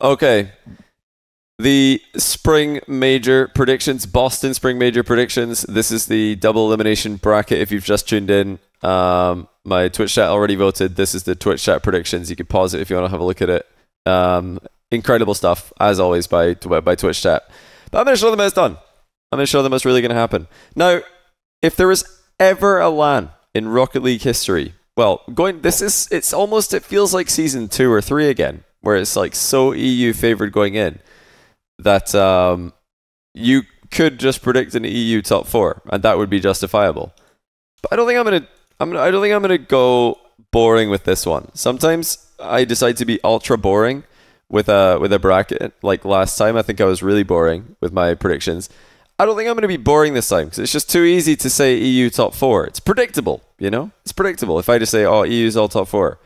Okay. The spring major predictions, Boston spring major predictions. This is the double elimination bracket. If you've just tuned in, um, my Twitch chat already voted. This is the Twitch chat predictions. You can pause it if you want to have a look at it. Um, incredible stuff, as always, by by Twitch chat. But I'm going to show them how it's done. I'm going to show them what's really going to happen. Now, if there was ever a LAN in Rocket League history, well, going this is it's almost it feels like season two or three again, where it's like so EU favored going in that um, you could just predict an EU top four, and that would be justifiable. But I don't think I'm gonna. I'm. Gonna, I don't think I'm gonna go boring with this one. Sometimes I decide to be ultra boring with a with a bracket. Like last time, I think I was really boring with my predictions. I don't think I'm going to be boring this time because it's just too easy to say EU top four. It's predictable, you know. It's predictable. If I just say, "Oh, EU's all top four,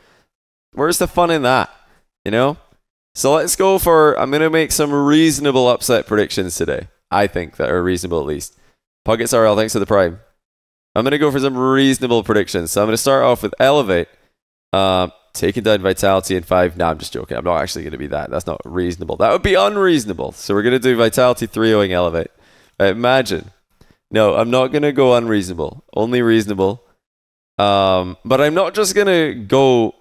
where's the fun in that? You know. So let's go for. I'm going to make some reasonable upset predictions today. I think that are reasonable at least. Puggets RL, thanks for the prime. I'm going to go for some reasonable predictions. So I'm going to start off with Elevate. Um, taking down Vitality in five. No, I'm just joking. I'm not actually going to be that. That's not reasonable. That would be unreasonable. So we're going to do Vitality 3 0ing Elevate. Imagine. No, I'm not going to go unreasonable. Only reasonable. Um, but I'm not just going to go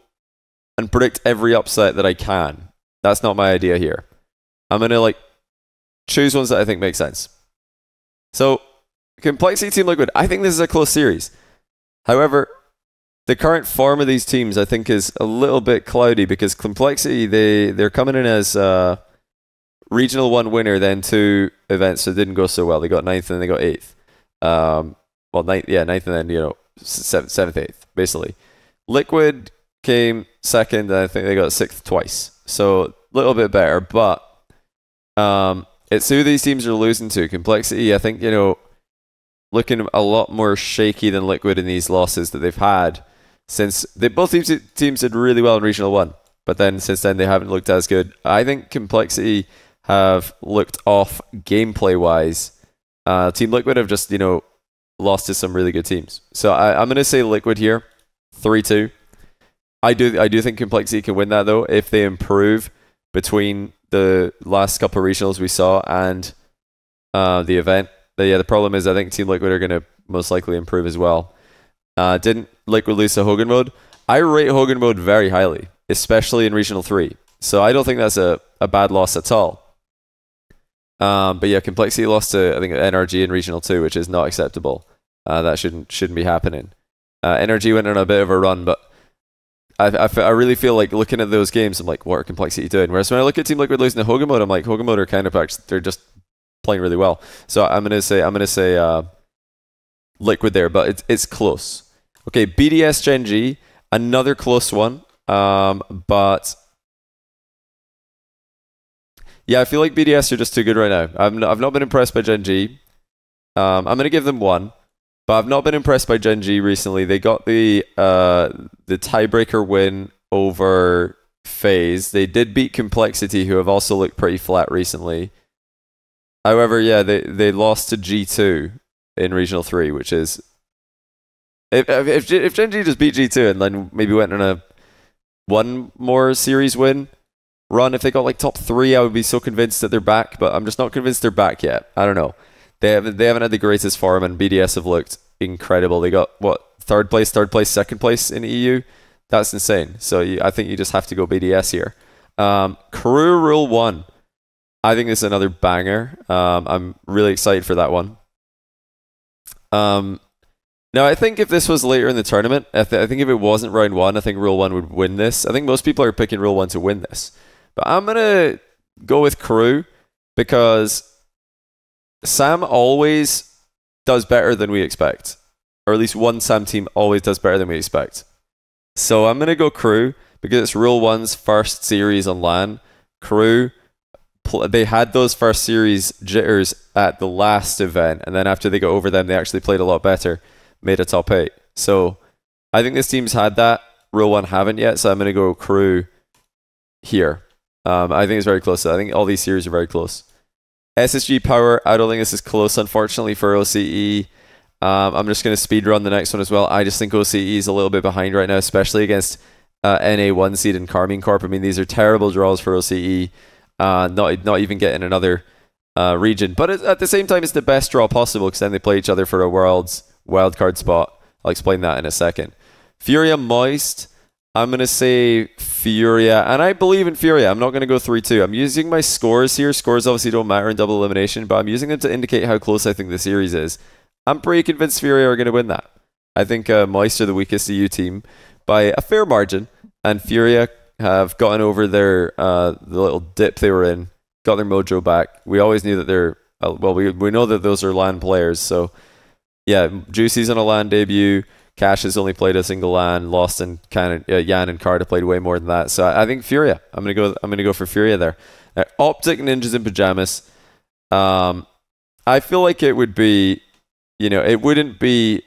and predict every upset that I can. That's not my idea here. I'm going to like choose ones that I think make sense. So, Complexity Team Liquid, I think this is a close series. However, the current form of these teams, I think, is a little bit cloudy because Complexity, they, they're coming in as uh, regional one winner, then two events that didn't go so well. They got ninth and they got eighth. Um, well, ninth, yeah, ninth and then you know seventh, seventh, eighth, basically. Liquid came second, and I think they got sixth twice. So a little bit better, but um, it's who these teams are losing to. Complexity, I think you know, looking a lot more shaky than Liquid in these losses that they've had since they both teams teams did really well in regional one, but then since then they haven't looked as good. I think Complexity have looked off gameplay wise. Uh, Team Liquid have just, you know, lost to some really good teams. So I, am going to say Liquid here, 3 2. I do, I do think Complexity can win that though if they improve between the last couple of regionals we saw and uh, the event. But yeah, the problem is I think Team Liquid are going to most likely improve as well. Uh, didn't Liquid lose to Hogan mode? I rate Hogan mode very highly, especially in Regional 3. So I don't think that's a, a bad loss at all. Um, but yeah, complexity lost to I think NRG in regional two, which is not acceptable. Uh, that shouldn't shouldn't be happening. Uh, NRG went on a bit of a run, but I, I, I really feel like looking at those games, I'm like, what are complexity doing? Whereas when I look at Team Liquid losing to Hogan mode, I'm like, Hogan mode are kind of actually they're just playing really well. So I'm gonna say I'm gonna say uh, Liquid there, but it's it's close. Okay, BDS Gen G, another close one. Um, but yeah, I feel like BDS are just too good right now. I've not, I've not been impressed by Gen G. Um, I'm gonna give them one, but I've not been impressed by Gen G recently. They got the uh, the tiebreaker win over FaZe. They did beat Complexity, who have also looked pretty flat recently. However, yeah, they they lost to G2 in Regional Three, which is if if if Gen G just beat G2 and then maybe went on a one more series win, run. If they got like top three, I would be so convinced that they're back. But I'm just not convinced they're back yet. I don't know. They haven't they haven't had the greatest form, and BDS have looked incredible. They got what third place, third place, second place in EU. That's insane. So you, I think you just have to go BDS here. Um, Crew Rule One. I think this is another banger. Um, I'm really excited for that one. Um, now, I think if this was later in the tournament, I, th- I, think if it wasn't round one, I think Rule 1 would win this. I think most people are picking Rule 1 to win this. But I'm going to go with Crew because Sam always does better than we expect. Or at least one Sam team always does better than we expect. So I'm going to go Crew because it's Rule 1's first series on LAN. Crew, they had those first series jitters at the last event, and then after they got over them, they actually played a lot better, made a top 8. So I think this team's had that. Rule 1 haven't yet, so I'm going to go Crew here. Um, I think it's very close. I think all these series are very close. SSG Power, I don't think this is close, unfortunately, for OCE. Um, I'm just going to speed run the next one as well. I just think OCE is a little bit behind right now, especially against uh, NA one seed and Karmine Corp. I mean, these are terrible draws for OCE. Uh, not not even getting another uh, region, but it, at the same time, it's the best draw possible because then they play each other for a world's wildcard spot. I'll explain that in a second. Furia Moist. I'm going to say Furia, and I believe in Furia. I'm not going to go 3 2. I'm using my scores here. Scores obviously don't matter in double elimination, but I'm using them to indicate how close I think the series is. I'm pretty convinced Furia are going to win that. I think uh, Moist are the weakest EU team by a fair margin, and Furia have gotten over their uh, the little dip they were in, got their mojo back. We always knew that they're uh, well, we we know that those are LAN players, so yeah, Juicy's on a LAN debut. Cash has only played a single LAN. Lost and kind of uh, Yan and have played way more than that. So I, I, think Furia. I'm gonna go. I'm gonna go for Furia there. Now, Optic Ninjas in pajamas. Um, I feel like it would be, you know, it wouldn't be.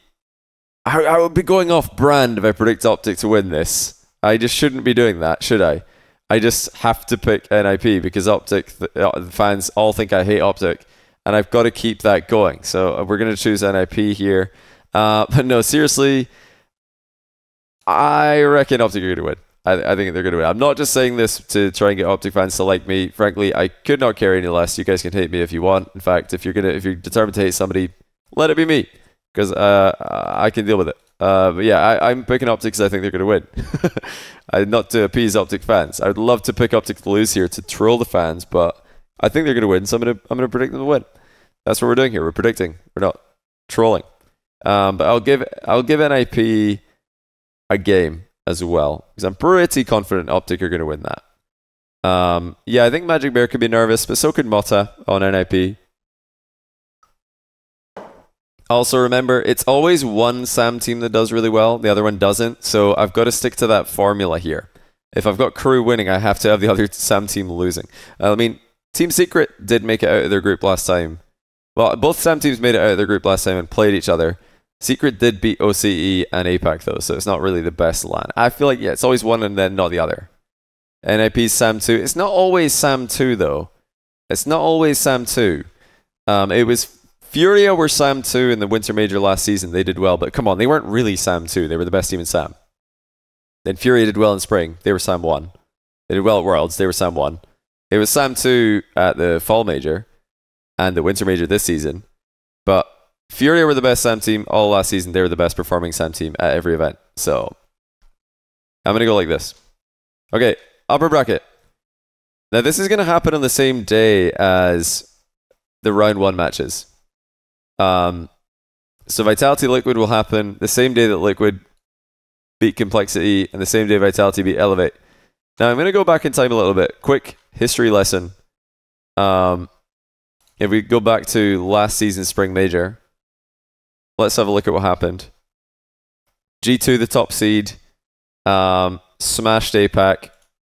I, I would be going off brand if I predict Optic to win this. I just shouldn't be doing that, should I? I just have to pick NIP because Optic uh, fans all think I hate Optic, and I've got to keep that going. So uh, we're going to choose NIP here. Uh, but no, seriously, I reckon Optic are going to win. I, I, think they're going to win. I'm not just saying this to try and get Optic fans to like me. Frankly, I could not care any less. You guys can hate me if you want. In fact, if you're gonna, if you're determined to hate somebody, let it be me, because uh, I can deal with it. Uh, but yeah, I, am picking Optic because I think they're going to win. Not to appease Optic fans. I would love to pick Optic to lose here to troll the fans, but I think they're going to win. So I'm going to I'm going to predict them to win. That's what we're doing here. We're predicting. We're not trolling. Um, but I'll give I'll give NIP a game as well because I'm pretty confident Optic are going to win that. Um, yeah, I think Magic Bear could be nervous, but so could Mota on NIP. Also, remember, it's always one SAM team that does really well, the other one doesn't. So I've got to stick to that formula here. If I've got crew winning, I have to have the other SAM team losing. I mean, Team Secret did make it out of their group last time. Well, both SAM teams made it out of their group last time and played each other. Secret did beat OCE and APAC though, so it's not really the best LAN. I feel like yeah, it's always one and then not the other. NIP's SAM two. It's not always SAM two though. It's not always SAM two. Um, it was Furia were SAM 2 in the Winter Major last season. They did well, but come on, they weren't really SAM 2. They were the best team in SAM. Then Furia did well in Spring. They were SAM 1. They did well at Worlds. They were SAM 1. It was SAM 2 at the Fall Major and the Winter Major this season. But Furia were the best SAM team all last season. They were the best performing SAM team at every event. So I'm going to go like this. Okay, upper bracket. Now, this is going to happen on the same day as the round one matches. Um, so Vitality Liquid will happen the same day that Liquid beat Complexity and the same day Vitality beat Elevate. Now I'm going to go back in time a little bit. Quick history lesson. Um, if we go back to last season's Spring Major, let's have a look at what happened. G2, the top seed, um, smashed APAC.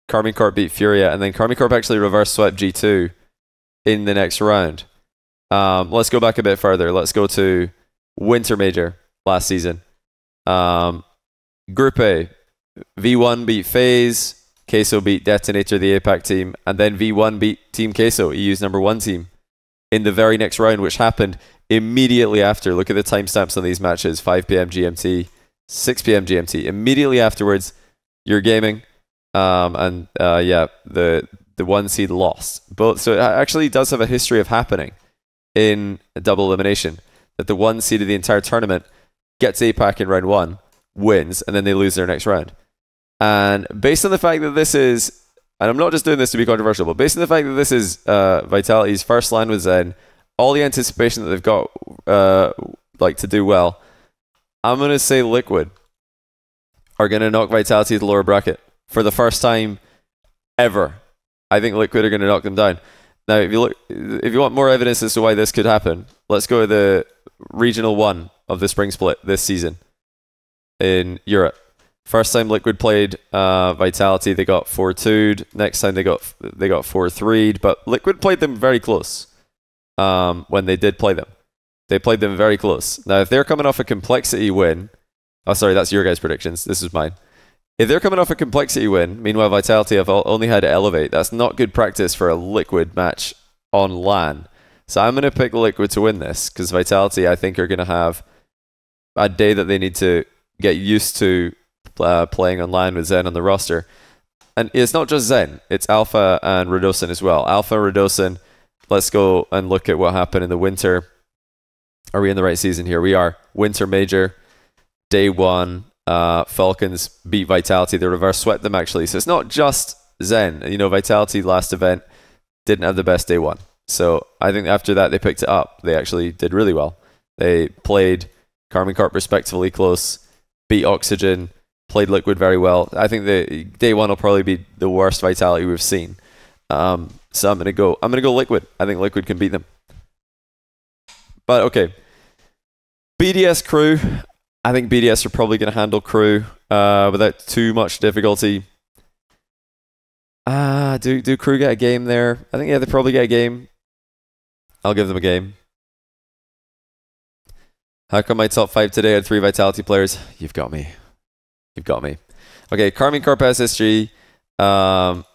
Karmine Corp beat Furia, and then Karmine Corp actually reverse swept G2 in the next round. Um, let's go back a bit further. Let's go to Winter Major last season. Um, Group A, V1 beat FaZe, Queso beat Detonator, the APAC team, and then V1 beat Team Queso, EU's number one team, in the very next round, which happened immediately after. Look at the timestamps on these matches 5 p.m. GMT, 6 p.m. GMT. Immediately afterwards, you're gaming. Um, and uh, yeah, the the one seed lost. Both, so it actually does have a history of happening in a double elimination that the one seed of the entire tournament gets APAC in round one, wins, and then they lose their next round. And based on the fact that this is, and I'm not just doing this to be controversial, but based on the fact that this is uh, Vitality's first LAN with Zen, all the anticipation that they've got uh, like to do well, I'm gonna say Liquid are gonna knock Vitality to the lower bracket for the first time ever. I think Liquid are gonna knock them down. Now, if you look, if you want more evidence as to why this could happen, let's go to the regional one of the spring split this season in Europe. First time Liquid played uh, Vitality, they got four 2 Next time they got they got four 3 but Liquid played them very close um, when they did play them. They played them very close. Now, if they're coming off a complexity win, oh sorry, that's your guys' predictions. This is mine. If they're coming off a complexity win, meanwhile Vitality have only had to elevate, that's not good practice for a liquid match on LAN. So I'm going to pick Liquid to win this because Vitality, I think, are going to have a day that they need to get used to uh, playing online with Zen on the roster. And it's not just Zen, it's Alpha and Radosin as well. Alpha, Radosin, let's go and look at what happened in the winter. Are we in the right season here? We are. Winter Major, day one. Uh, Falcons beat Vitality. They reverse swept them actually. So it's not just Zen. You know, Vitality last event didn't have the best day one. So I think after that they picked it up. They actually did really well. They played Karmine respectively close, beat Oxygen, played Liquid very well. I think the day one will probably be the worst Vitality we've seen. Um, so I'm gonna go. I'm gonna go Liquid. I think Liquid can beat them. But okay, BDS crew. I think BDS are probably gonna handle crew uh, without too much difficulty. Ah, uh, do do crew get a game there? I think yeah, they probably get a game. I'll give them a game. How come my top five today had three vitality players? You've got me. You've got me. Okay, Karmine Corp SSG um,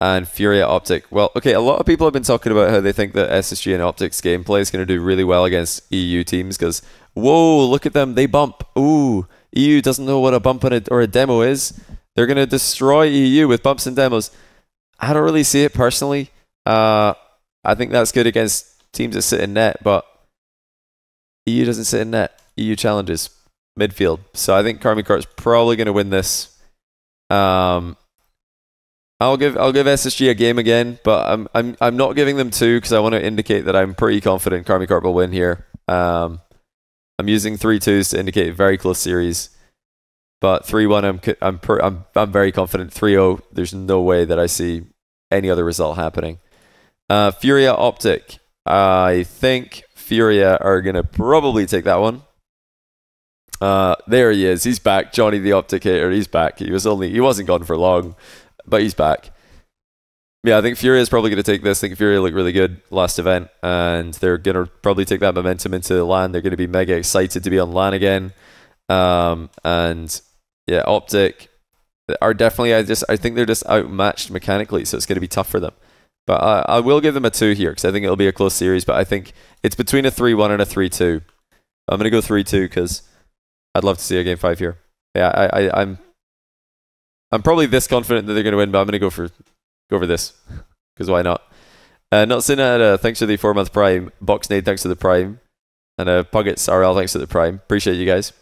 and Furia Optic. Well, okay, a lot of people have been talking about how they think that SSG and Optic's gameplay is going to do really well against EU teams because, whoa, look at them, they bump. Ooh, EU doesn't know what a bump a, or a demo is. They're going to destroy EU with bumps and demos. I don't really see it personally. Uh, I think that's good against teams that sit in net, but EU doesn't sit in net. EU challenges midfield. So I think Karmine Corp's probably going to win this. Um, I'll give I'll give SSG a game again, but I'm I'm I'm not giving them two because I want to indicate that I'm pretty confident Karmine Corp will win here. Um, I'm using three twos to indicate a very close series, but three one I'm I'm per, I'm I'm very confident. 3-0, There's no way that I see any other result happening. Uh, Furia Optic. I think Furia are going to probably take that one. Uh, there he is. He's back. Johnny the Opticator. He's back. He was only he wasn't gone for long, but he's back. Yeah, I think Fury is probably going to take this. I think Furia looked really good last event, and they're going to probably take that momentum into the LAN. They're going to be mega excited to be on LAN again. Um, and yeah, Optic are definitely. I just I think they're just outmatched mechanically, so it's going to be tough for them. But I, I will give them a two here because I think it'll be a close series. But I think it's between a three-one and a three-two. I'm going to go three-two because I'd love to see a game five here. Yeah, I, I I'm I'm probably this confident that they're going to win, but I'm going to go for go for this because why not? Uh, not seen at uh, thanks for the four month prime. Boxnade, thanks for the prime, and uh, Puggets RL, thanks for the prime. Appreciate you guys.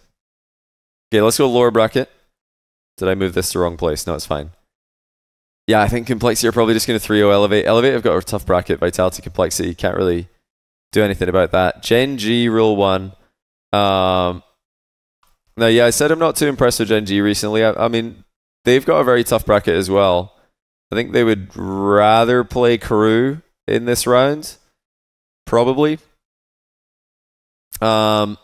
Okay, let's go lower bracket. Did I move this to the wrong place? No, it's fine. Yeah, I think Complexity are probably just going to 3 0 Elevate. Elevate have got a tough bracket. Vitality, Complexity, can't really do anything about that. Gen G, Rule 1. Um, no, yeah, I said I'm not too impressed with Gen G recently. I, I mean, they've got a very tough bracket as well. I think they would rather play Crew in this round, probably. Um,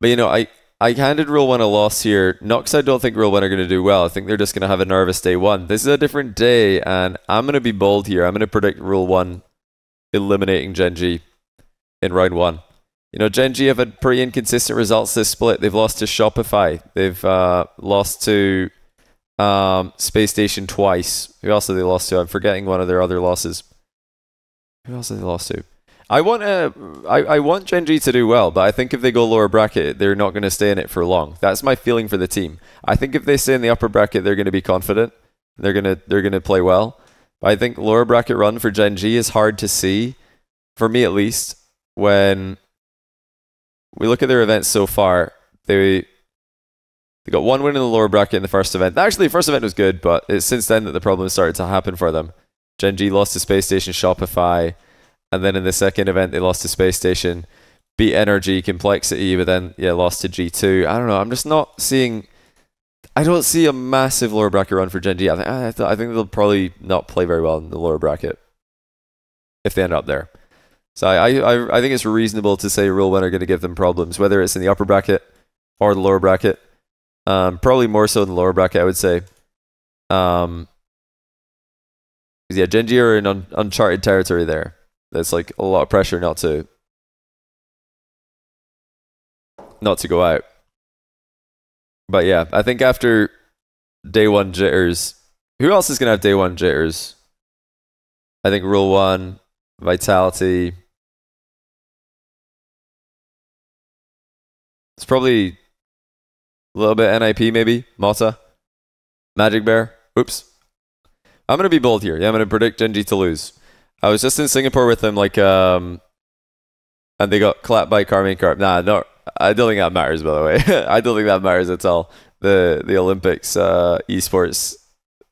but you know, I I handed Rule 1 a loss here. Nox, I don't think Rule 1 are going to do well. I think they're just going to have a nervous day one. This is a different day, and I'm going to be bold here. I'm going to predict Rule 1 eliminating Gen G in round 1. You know, Gen G have had pretty inconsistent results this split. They've lost to Shopify. They've uh, lost to um, Space Station twice. Who else have they lost to? I'm forgetting one of their other losses. Who else have they lost to? I want uh, I, I want Gen G to do well, but I think if they go lower bracket, they're not going to stay in it for long. That's my feeling for the team. I think if they stay in the upper bracket, they're going to be confident. They're gonna they're gonna play well. But I think lower bracket run for Gen G is hard to see, for me at least. When we look at their events so far, they they got one win in the lower bracket in the first event. Actually, the first event was good, but it's since then that the problems started to happen for them. Gen G lost to Space Station Shopify. And then in the second event, they lost to Space Station, beat NRG Complexity, but then, yeah, lost to G2. I don't know. I'm just not seeing. I don't see a massive lower bracket run for Gen G. I, th- I, I think they'll probably not play very well in the lower bracket if they end up there. So I, I, I think it's reasonable to say Rule 1 are going to give them problems, whether it's in the upper bracket or the lower bracket. Um, probably more so in the lower bracket, I would say. Um, yeah, Gen G are in un- uncharted territory there there's like a lot of pressure not to not to go out. But yeah, I think after day one jitters, who else is gonna have day one jitters? I think rule one, vitality. It's probably A little bit NIP maybe. Mota. Magic Bear. Oops. I'm gonna be bold here. Yeah, I'm gonna predict Gen G to lose. I was just in Singapore with them, like, um, and they got clapped by Karmine Corp. Nah, no, I don't think that matters. By the way, I don't think that matters at all. The the Olympics uh, esports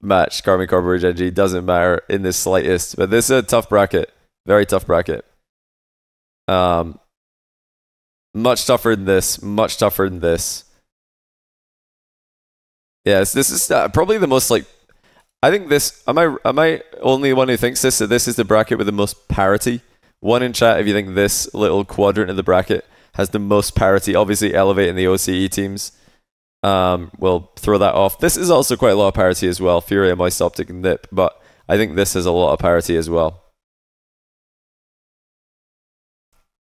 match, Karmine Corp or Gen G doesn't matter in the slightest. But this is a tough bracket, very tough bracket. Um, much tougher than this. Much tougher than this. Yes, this is uh, probably the most like. I think this. Am I am I only one who thinks this? That this is the bracket with the most parity. One in chat if you think this little quadrant of the bracket has the most parity. Obviously, elevating the OCE teams. Um, we'll throw that off. This is also quite a lot of parity as well. Furia, Moist Optic, and Nip, but I think this has a lot of parity as well.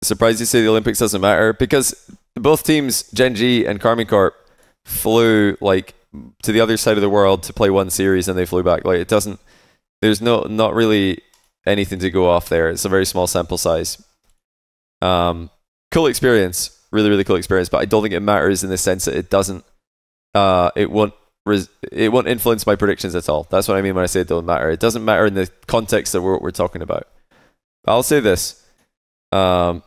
Surprised you say the Olympics doesn't matter because both teams, Gen G and Karmine Corp, flew like to the other side of the world to play one series and they flew back. Like it doesn't. There's no not really anything to go off there. It's a very small sample size. Um, cool experience, really really cool experience, but I don't think it matters in the sense that it doesn't. Uh, it won't. Res- it won't influence my predictions at all. That's what I mean when I say it don't matter. It doesn't matter in the context that we're we're talking about. I'll say this. Um,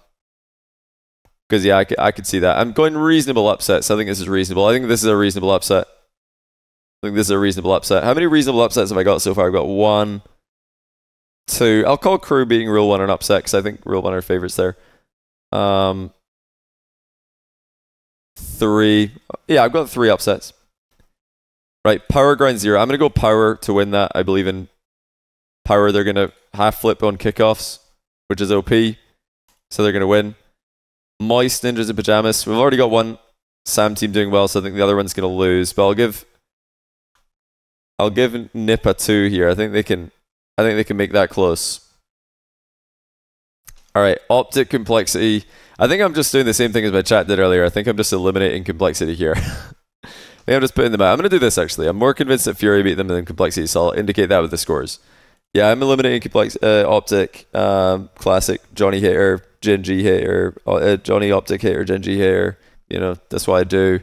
because yeah, I could, I could see that. I'm going reasonable upsets. I think this is reasonable. I think this is a reasonable upset. I think this is a reasonable upset. How many reasonable upsets have I got so far? I've got one, two. I'll call Crew being Rule 1 an upset because I think Rule 1 are favorites there. Um, three. Yeah, I've got three upsets. Right, Power Ground Zero. I'm going to go Power to win that. I believe in Power. They're going to half flip on kickoffs, which is OP. So they're going to win. Moist Ninjas in Pajamas. We've already got one Sam team doing well, so I think the other one's going to lose. But I'll give I'll give Nip a two here. I think they can. I think they can make that close. All right, optic complexity. I think I'm just doing the same thing as my chat did earlier. I think I'm just eliminating complexity here. I think I'm just putting them out. I'm going to do this actually. I'm more convinced that Fury beat them than complexity, so I'll indicate that with the scores. Yeah, I'm eliminating complex uh, optic, um, classic Johnny hater, Gen G hater, uh, Johnny optic hater, Gen G hater. You know that's what I do.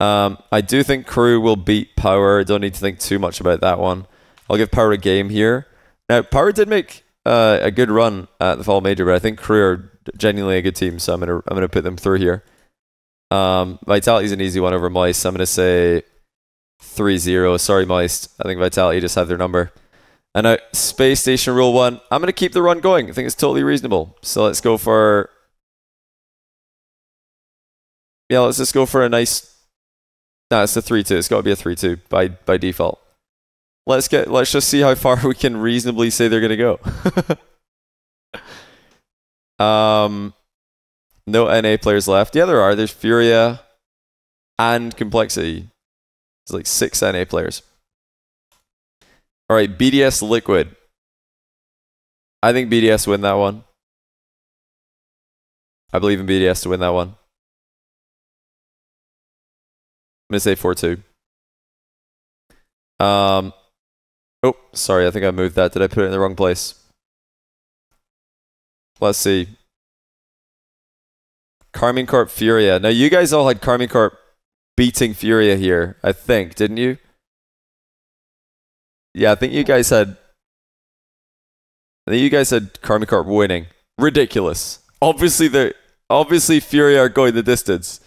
Um, I do think Crew will beat Power. Don't need to think too much about that one. I'll give Power a game here. Now, Power did make uh, a good run at the Fall Major, but I think Crew are genuinely a good team, so I'm gonna I'm gonna put them through here. Um, Vitality's an easy one over Moist. I'm gonna say 3-0. Sorry, Moist. I think Vitality just have their number. And now, Space Station Rule 1. I'm gonna keep the run going. I think it's totally reasonable. So let's go for... Yeah, let's just go for a nice no, it's a three-two. It's got to be a three-two by by default. Let's get. Let's just see how far we can reasonably say they're gonna go. um, no NA players left. Yeah, there are. There's Furia and Complexity. There's like six NA players. All right, BDS Liquid. I think BDS win that one. I believe in BDS to win that one. I'm gonna say four two. Um. Oh, sorry. I think I moved that. Did I put it in the wrong place? Let's see. Karmine Corp Furia. Now you guys all had Karmine Corp beating Furia here, I think, didn't you? Yeah, I think you guys had. I think you guys had Karmine Corp winning. Ridiculous. Obviously, the obviously Fury are going the distance.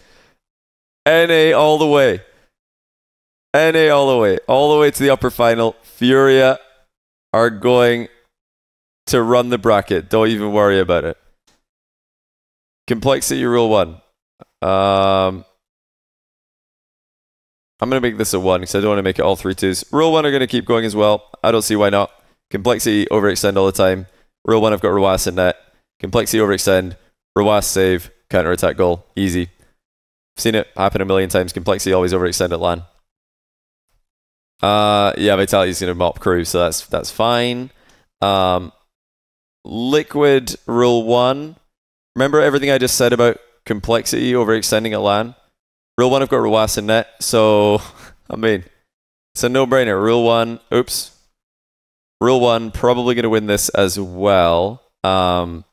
NA all the way. NA all the way. All the way to the upper final. Furia are going to run the bracket. Don't even worry about it. Complexity rule one. Um, I'm going to make this a one because I don't want to make it all three twos. Rule one are going to keep going as well. I don't see why not. Complexity overextend all the time. Rule one, I've got Ruas in net. Complexity overextend. Ruas save. Counter attack goal. Easy. Seen it happen a million times. Complexity always overextend at LAN. Uh, yeah, Vitality's gonna mop crew, so that's that's fine. Um, liquid rule one. Remember everything I just said about complexity overextending at LAN? Rule one, I've got Ruas in net, so I mean, it's a no-brainer. Rule one, oops. Rule one, probably gonna win this as well. Um,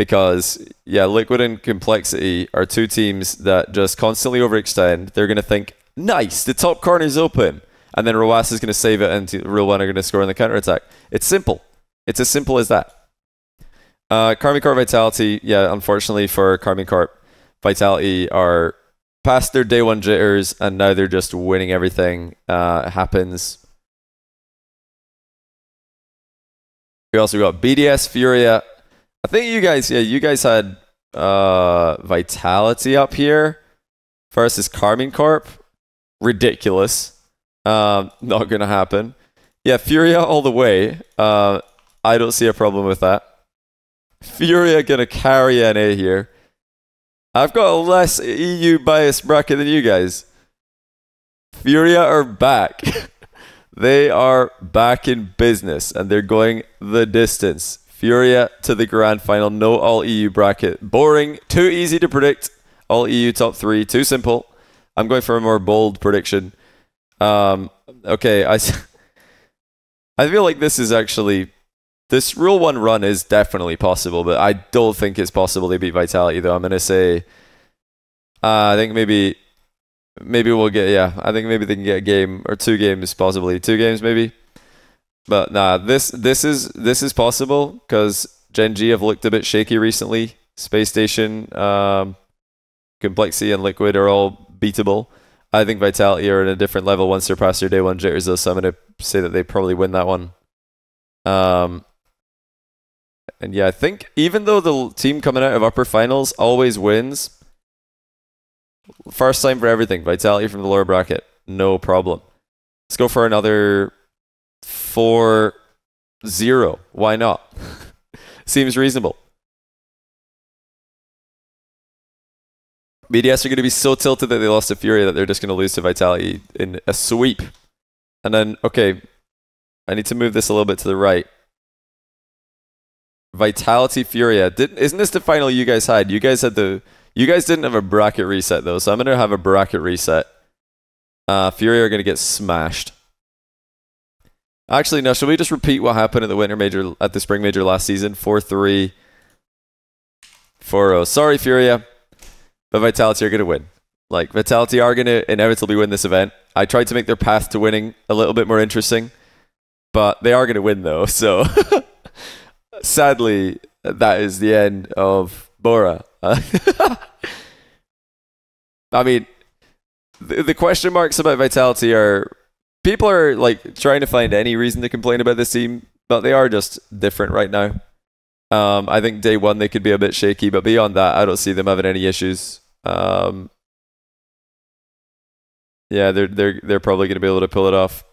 because yeah, Liquid and Complexity are two teams that just constantly overextend. They're going to think, nice, the top corner is open. And then Ruas is going to save it and Rule One are going to score on the counter attack. It's simple. It's as simple as that. Uh, Karmine Corp Vitality, yeah, unfortunately for Karmine Corp, Vitality are past their day one jitters and now they're just winning everything. Uh, happens. We also got BDS Furia. I think you guys, yeah, you guys had uh, Vitality up here versus Karmine Corp. Ridiculous. Um, not gonna happen. Yeah, Furia all the way. Uh, I don't see a problem with that. Furia gonna carry NA here. I've got a less EU biased bracket than you guys. Furia are back. they are back in business and they're going the distance. Furia to the grand final. No all EU bracket. Boring. Too easy to predict. All EU top three. Too simple. I'm going for a more bold prediction. Um, okay, I, I feel like this is actually this rule one run is definitely possible, but I don't think it's possible they beat Vitality though. I'm gonna say, uh, I think maybe, maybe we'll get yeah. I think maybe they can get a game or two games possibly, two games maybe. But nah, this this is this is possible because Gen G have looked a bit shaky recently. Space Station, um, Complexity, and Liquid are all beatable. I think Vitality are at a different level once they're past their day one jitters though, so I'm gonna say that they probably win that one. Um, and yeah, I think even though the team coming out of upper finals always wins, first time for everything. Vitality from the lower bracket, no problem. Let's go for another 4 0. Why not? Seems reasonable. BDS are going to be so tilted that they lost to Fury that they're just going to lose to Vitality in a sweep. And then, okay, I need to move this a little bit to the right. Vitality Furia. Didn't isn't this the final you guys had? You guys had the you guys didn't have a bracket reset though, so I'm gonna have a bracket reset. Uh, Furia are gonna get smashed. Actually, no. Should we just repeat what happened at the Winter Major at the Spring Major last season? Four three. 4-0. Sorry, Furia, but Vitality are gonna win. Like Vitality are gonna inevitably win this event. I tried to make their path to winning a little bit more interesting, but they are gonna win though. So. Sadly, that is the end of Bora. I mean, the, the question marks about Vitality are people are like trying to find any reason to complain about this team, but they are just different right now. Um, I think day one they could be a bit shaky, but beyond that, I don't see them having any issues. Um, yeah, they're they're they're probably going to be able to pull it off.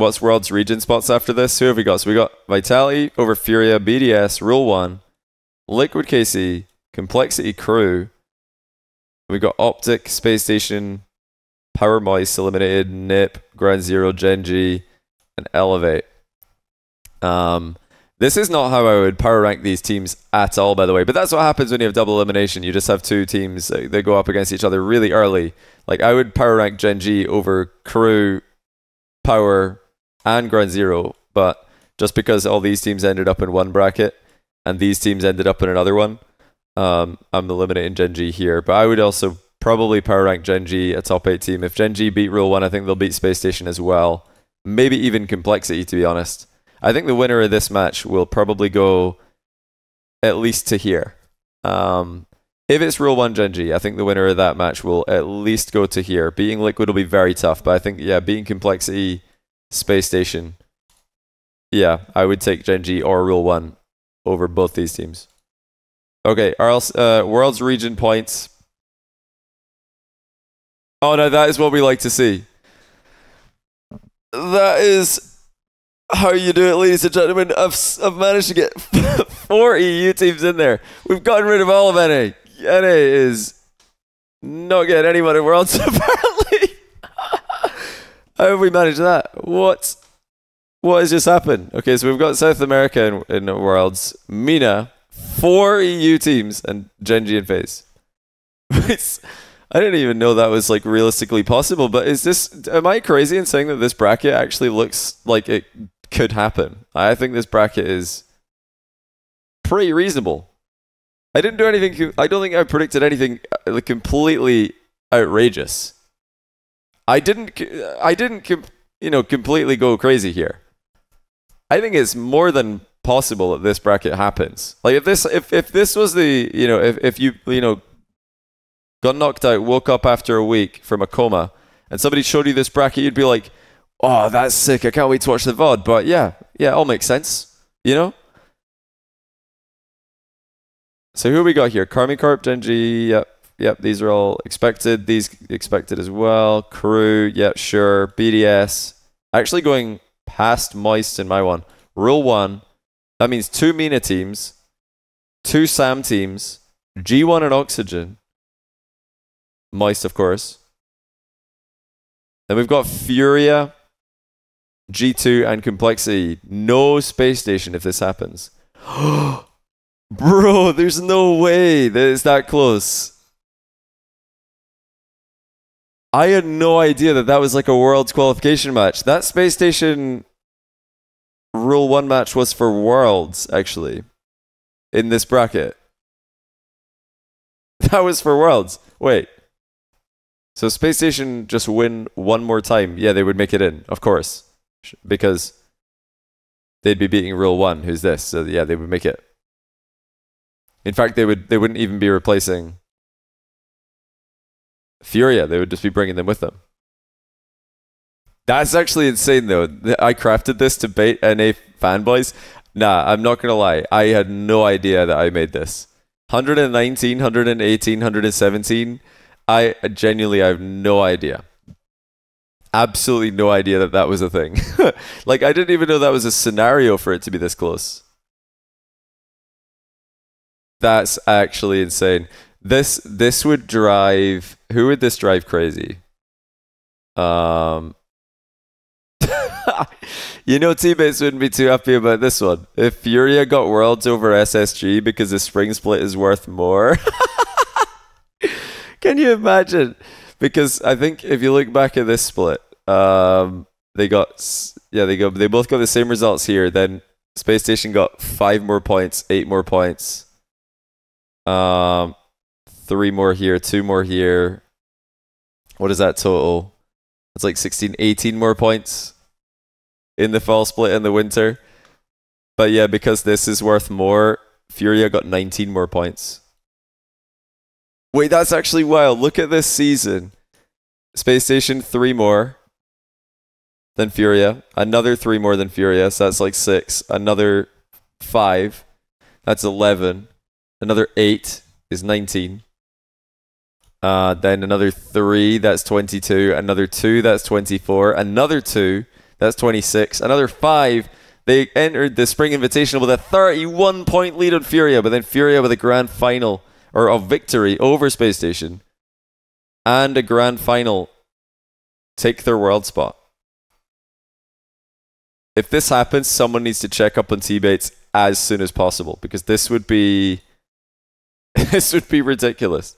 What's World's region spots after this? Who have we got? So we got Vitality over Furia, BDS, Rule 1, Liquid KC, Complexity Crew. We got Optic, Space Station, Power Moist, Eliminated, NIP, Ground Zero, Gen.G, and Elevate. Um, this is not how I would power rank these teams at all, by the way. But that's what happens when you have double elimination. You just have two teams that go up against each other really early. Like I would power rank Gen.G over Crew, Power, and Ground Zero, but just because all these teams ended up in one bracket and these teams ended up in another one, um, I'm eliminating Gen G here. But I would also probably power rank Gen G a top eight team. If Gen G beat Rule One, I think they'll beat Space Station as well. Maybe even Complexity, to be honest. I think the winner of this match will probably go at least to here. Um, if it's Rule 1 Gen G, I think the winner of that match will at least go to here. Beating Liquid will be very tough, but I think, yeah, beating Complexity Space Station. Yeah, I would take Gen G or Rule 1 over both these teams. Okay, uh, World's Region points. Oh no, that is what we like to see. That is how you do it, ladies and gentlemen. I've, I've managed to get four EU teams in there. We've gotten rid of all of NA. NA is not getting anyone in Worlds, apparently. How have we managed that? What? What has just happened? Okay, so we've got South America in, in the Worlds, MENA, four EU teams, and Gen G and FaZe. I didn't even know that was like realistically possible. But is this? Am I crazy in saying that this bracket actually looks like it could happen? I think this bracket is pretty reasonable. I didn't do anything. I don't think I predicted anything uh, completely outrageous. I didn't. I didn't. You know, completely go crazy here. I think it's more than possible that this bracket happens. Like if this, if if this was the, you know, if if you you know got knocked out, woke up after a week from a coma, and somebody showed you this bracket, you'd be like, "Oh, that's sick! I can't wait to watch the VOD." But yeah, yeah, it all makes sense, you know. So who we got here? Karmicorp, Gen G, yep, yep. These are all expected. These expected as well. Crew, yep, sure. BDS, actually going past Moist in my one. Rule one. That means two MENA teams, two Sam teams, G1 and Oxygen, Moist, of course. Then we've got Furia, G2, and Complexity. No space station if this happens. Bro, there's no way that it's that close. I had no idea that that was like a world's qualification match. That space station rule one match was for worlds, actually, in this bracket. That was for worlds. Wait. So Space Station just win one more time. Yeah, they would make it in, of course, because they'd be beating Rule One. Who's this? So yeah, they would make it. In fact, they would they wouldn't even be replacing Furia. They would just be bringing them with them. That's actually insane, though. I crafted this to bait NA fanboys. Nah, I'm not gonna lie. I had no idea that I made this. 119, 118, 117 I genuinely I have no idea. Absolutely no idea that that was a thing. like I didn't even know that was a scenario for it to be this close. That's actually insane. This this would drive who would this drive crazy? Um you know teammates wouldn't be too happy about this one. If Furia got worlds over SSG because the spring split is worth more. Can you imagine? Because I think if you look back at this split, um, they got yeah they go they both got the same results here. Then Space Station got five more points, eight more points, um, three more here, two more here. What is that total? It's like 16, 18 more points in the fall split in the winter. But yeah, because this is worth more, Furia got 19 more points. Wait, that's actually wild. Look at this season. Space Station, three more than Furia. Another three more than Furia. So that's like six. Another five. That's 11. Another eight is 19. Uh, then another three, that's 22. Another two, that's 24. Another two, that's 26. Another five, they entered the Spring Invitational with a 31 point lead on Furia, but then Furia with a grand final or a victory over Space Station and a grand final take their world spot. If this happens, someone needs to check up on T-Bates as soon as possible because this would be this would be ridiculous.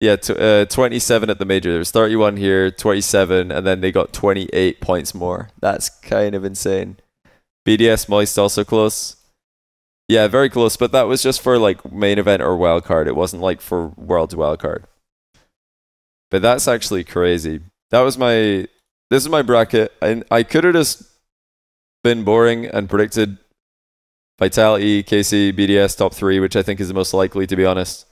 Yeah, t- uh, 27 at the major. There was 31 here, 27, and then they got 28 points more. That's kind of insane. BDS Moist also close. Yeah, very close, but that was just for like main event or wild card. It wasn't like for world's wild card. But that's actually crazy. That was my this is my bracket. And I could have just been boring and predicted Vitality, KC, BDS top 3, which I think is the most likely to be honest.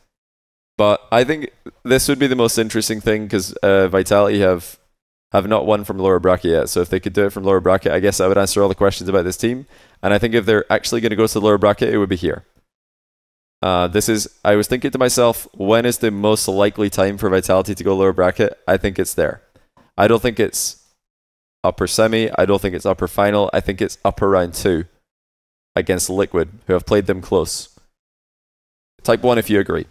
But I think this would be the most interesting thing because uh, Vitality have have not won from lower bracket yet. So if they could do it from lower bracket, I guess I would answer all the questions about this team. And I think if they're actually going to go to the lower bracket, it would be here. Uh, this is, I was thinking to myself, when is the most likely time for Vitality to go lower bracket? I think it's there. I don't think it's upper semi. I don't think it's upper final. I think it's upper round two against Liquid, who have played them close. Type one if you agree.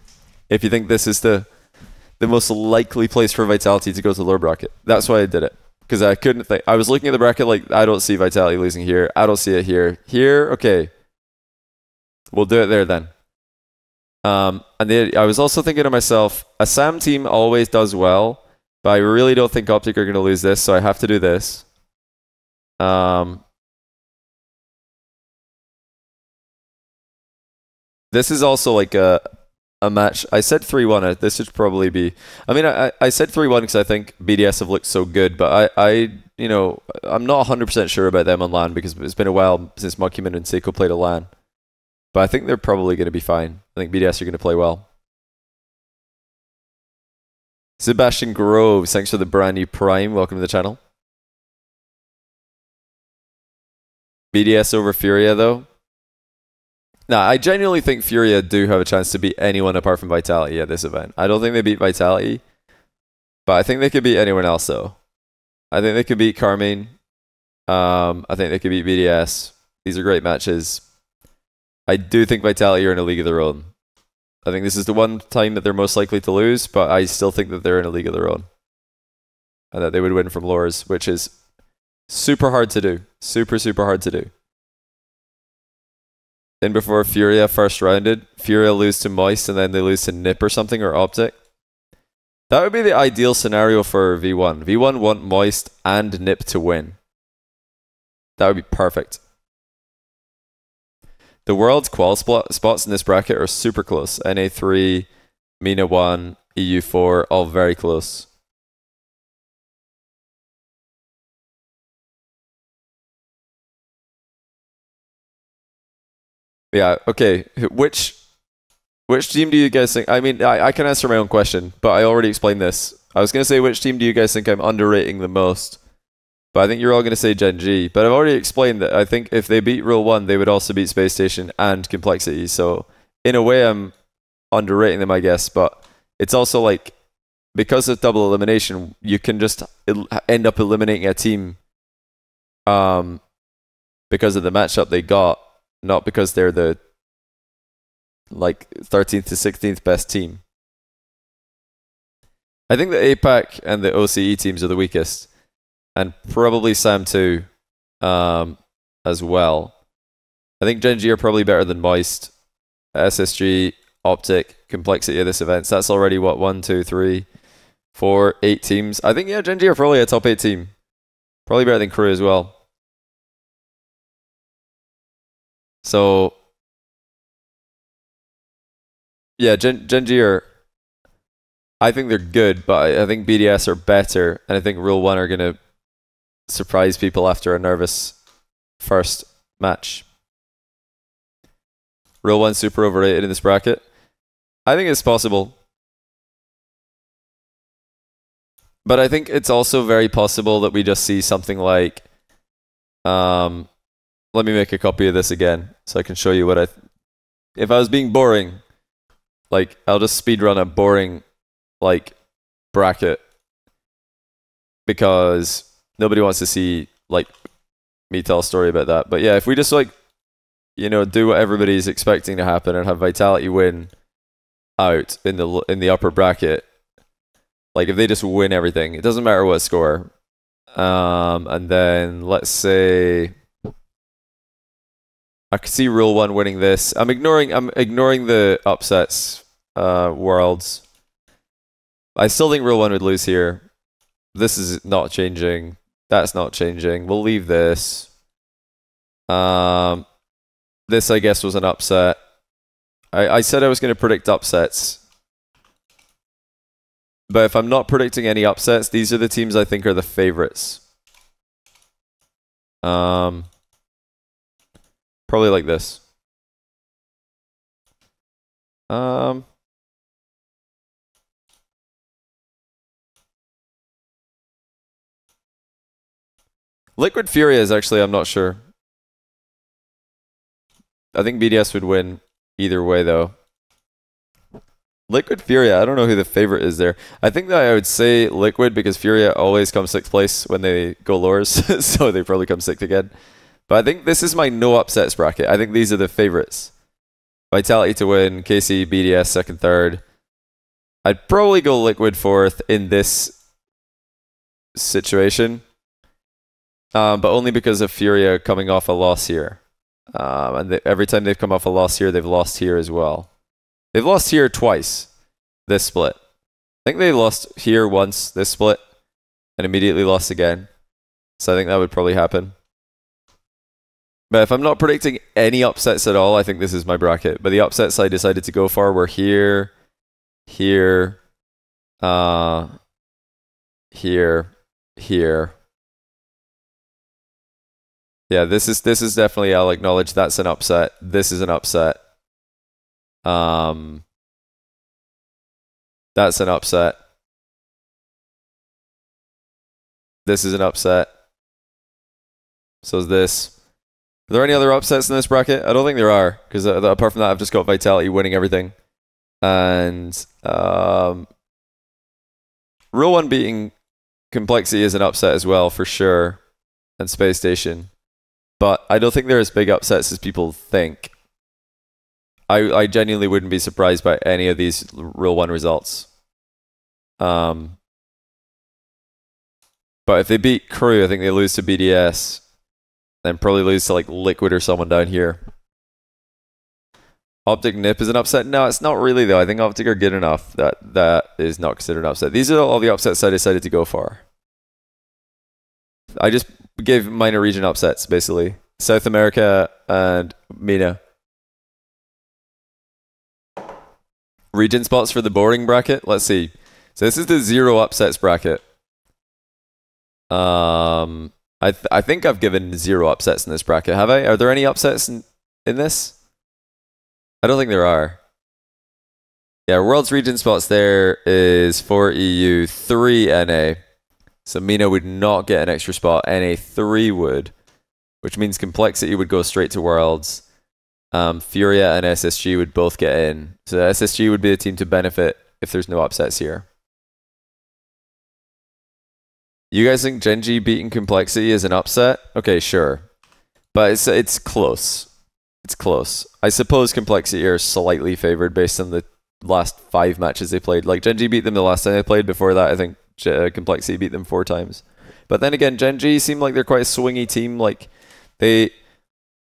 If you think this is the the most likely place for Vitality to go to the lower bracket. That's why I did it because I couldn't think. I was looking at the bracket like I don't see Vitality losing here. I don't see it here. Here, okay, we'll do it there then. Um, and I was also thinking to myself, a Sam team always does well, but I really don't think Optic are going to lose this, so I have to do this. Um, This is also like a a match. I said three one. Uh, this should probably be. I mean, I I said three one because I think BDS have looked so good, but I I you know I'm not 100 percent sure about them on LAN because it's been a while since M0nkey M00n and Seikoo played a LAN. But I think they're probably going to be fine. I think BDS are going to play well. Sebastian Groves, thanks for the brand new Prime. Welcome to the channel. BDS over Furia though. Now, I genuinely think Furia do have a chance to beat anyone apart from Vitality at this event. I don't think they beat Vitality, but I think they could beat anyone else though. I think they could beat Karmine. Um, I think they could beat BDS. These are great matches. I do think Vitality are in a league of their own. I think this is the one time that they're most likely to lose, but I still think that they're in a league of their own. And that they would win from Lores, which is super hard to do. Super, super hard to do. Then before Furia first rounded, Furia lose to Moist and then they lose to Nip or something or Optic. That would be the ideal scenario for V1. V1 want Moist and Nip to win. That would be perfect. The world's qual spot, spots in this bracket are super close. NA3, MENA 1, EU4, all very close. Yeah, okay. Which which team do you guys think? I mean, I, I can answer my own question, but I already explained this. I was going to say, which team do you guys think I'm underrating the most? But I think you're all going to say Gen G. But I've already explained that I think if they beat Rule 1, they would also beat Space Station and Complexity. So, in a way, I'm underrating them, I guess. But it's also like, because of double elimination, you can just end up eliminating a team um, because of the matchup they got, not because they're the like 13th to 16th best team. I think the APAC and the OCE teams are the weakest, and probably Sam too, um, as well. I think Gen G are probably better than Moist, SSG, Optic, Complexity of this event. So that's already what one, two, three, four, eight teams. I think yeah, Gen G are probably a top eight team, probably better than Crew as well. So yeah, Gen Genji are. I think they're good, but I think BDS are better, and I think Rule One are gonna surprise people after a nervous first match. Rule One super overrated in this bracket. I think it's possible. But I think it's also very possible that we just see something like um let me make a copy of this again so I can show you what I if I was being boring, like I'll just speed run a boring like bracket because nobody wants to see like me tell a story about that. But yeah, if we just like you know do what everybody's expecting to happen and have Vitality win out in the in the upper bracket, like if they just win everything, it doesn't matter what score. Um, and then let's say I can see Rule One winning this. I'm ignoring. I'm ignoring the upsets. Uh, worlds. I still think Rule One would lose here. This is not changing. That's not changing. We'll leave this. Um, this I guess was an upset. I I said I was going to predict upsets. But if I'm not predicting any upsets, these are the teams I think are the favorites. Um. Probably like this. Um, Liquid Furia is actually, I'm not sure. I think BDS would win either way, though. Liquid Furia, I don't know who the favorite is there. I think that I would say Liquid because Furia always comes sixth place when they go Lores, so they probably come sixth again. But I think this is my no upsets bracket. I think these are the favorites. Vitality to win, KC, BDS second, third. I'd probably go Liquid fourth in this situation, um, but only because of Furia coming off a loss here. Um, and they, every time they've come off a loss here, they've lost here as well. They've lost here twice this split. I think they lost here once this split and immediately lost again. So I think that would probably happen. But if I'm not predicting any upsets at all, I think this is my bracket. But the upsets I decided to go for were here, here, uh, here, here. Yeah, this is this is definitely I'll acknowledge that's an upset. This is an upset. Um that's an upset. This is an upset. So is this. Are there any other upsets in this bracket? I don't think there are, because uh, apart from that, I've just got Vitality winning everything. And um, 1 beating Complexity is an upset as well, for sure, and Space Station. But I don't think they're as big upsets as people think. I, I genuinely wouldn't be surprised by any of these Rule 1 results. Um, but if they beat Crew, I think they lose to BDS. Then probably lose to like Liquid or someone down here. Optic Nip is an upset. No, it's not really though. I think Optic are good enough that that is not considered an upset. These are all the upsets I decided to go for. I just gave minor region upsets basically. South America and MENA. Region spots for the boring bracket. Let's see. So this is the zero upsets bracket. Um, I th- I think I've given zero upsets in this bracket. Have I? Are there any upsets in, in this? I don't think there are. Yeah, world's region spots there is four EU, three NA. So MENA would not get an extra spot. NA three would, which means complexity would go straight to worlds. Um, Furia and SSG would both get in. So SSG would be the team to benefit if there's no upsets here. You guys think Gen G beating Complexity is an upset? Okay, sure. But it's it's close. It's close. I suppose Complexity are slightly favored based on the last five matches they played. Like Gen G beat them the last time they played. Before that, I think uh, Complexity beat them four times. But then again, Gen G seem like they're quite a swingy team. Like they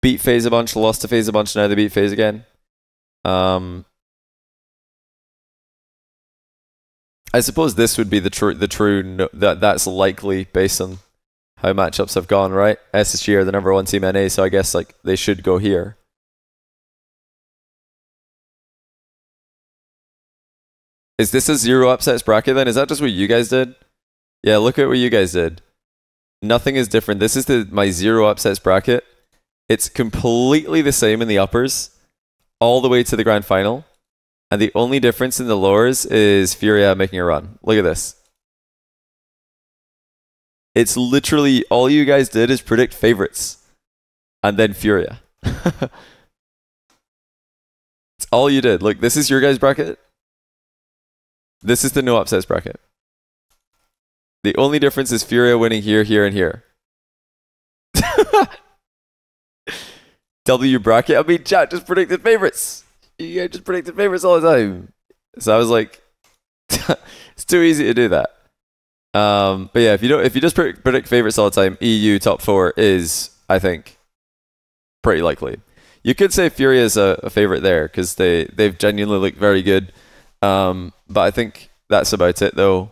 beat FaZe a bunch, lost to FaZe a bunch, now they beat FaZe again. Um, I suppose this would be the true the true no, that that's likely based on how matchups have gone, right? SSG are the number one team NA, so I guess like they should go here. Is this a zero upsets bracket then? Is that just what you guys did? Yeah, look at what you guys did. Nothing is different. This is the my zero upsets bracket. It's completely the same in the uppers, all the way to the grand final. And the only difference in the lowers is Furia making a run. Look at this. It's literally all you guys did is predict favorites. And then Furia. it's all you did. Look, this is your guys' bracket. This is the no upsets bracket. The only difference is Furia winning here, here, and here. W bracket. I mean, chat just predicted favorites you just predicted favorites all the time. So I was like, it's too easy to do that. Um, but yeah, if you don't, if you just predict favorites all the time, EU top four is, I think, pretty likely. You could say Furia is a, a favorite there because they they've genuinely looked very good. Um, but I think that's about it though.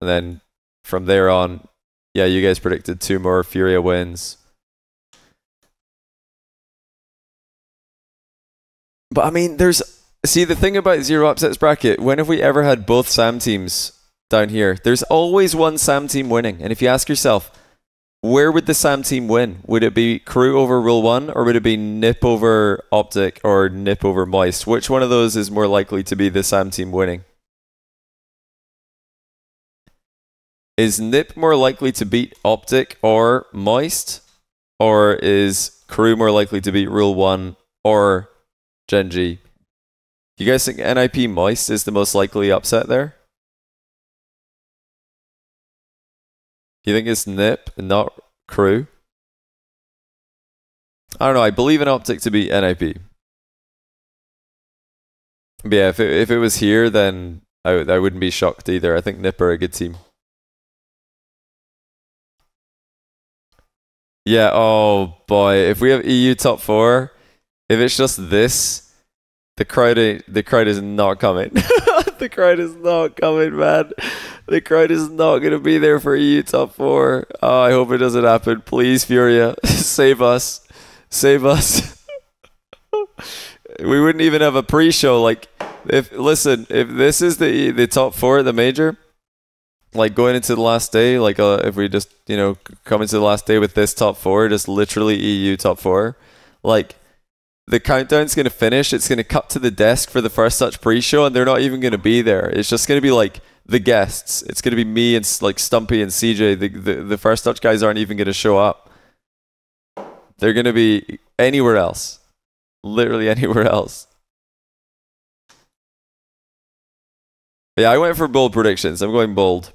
And then from there on, yeah, you guys predicted two more Furia wins. But I mean, there's see the thing about zero upsets bracket. When have we ever had both Sam teams down here? There's always one Sam team winning, and if you ask yourself, where would the Sam team win? Would it be Crew over Rule One, or would it be Nip over Optic, or Nip over Moist? Which one of those is more likely to be the Sam team winning? Is Nip more likely to beat Optic or Moist? Or is Crew more likely to beat Rule 1 or Gen G. You guys think NIP Moist is the most likely upset there? You think it's Nip and not Crew? I don't know. I believe in Optic to be NIP. But yeah, if it, if it was here, then I, I wouldn't be shocked either. I think Nip are a good team. Yeah, oh boy. If we have EU top four, if it's just this, the crowd the crowd is not coming. the crowd is not coming, man. The crowd is not gonna be there for EU top four. Oh, I hope it doesn't happen. Please, Furia, save us. Save us. we wouldn't even have a pre-show. Like, if listen, if this is the the top four at the major, like going into the last day, like uh, if we just you know come into the last day with this top four, just literally EU top four, like the countdown's going to finish. It's going to cut to the desk for the first touch pre-show, and they're not even going to be there. It's just going to be like the guests. It's going to be me and like Stumpy and CJ. The, the the first touch guys aren't even going to show up. They're going to be anywhere else, literally anywhere else. Yeah, I went for bold predictions. I'm going bold.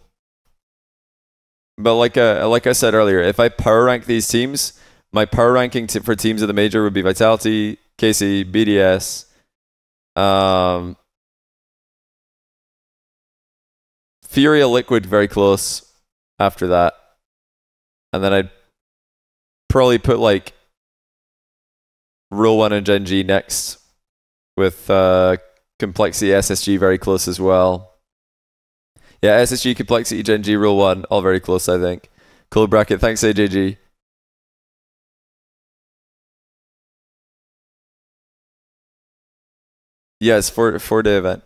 But like uh, like I said earlier, if I power rank these teams, my power ranking t- for teams of the major would be Vitality, KC, BDS, um, Furia, Liquid, very close after that, and then I'd probably put like Rule One and Gen G next, with uh, Complexity, SSG very close as well. Yeah, SSG, Complexity, Gen G, Rule 1, all very close, I think. Cool bracket. Thanks, AJG. Yes, four four day event.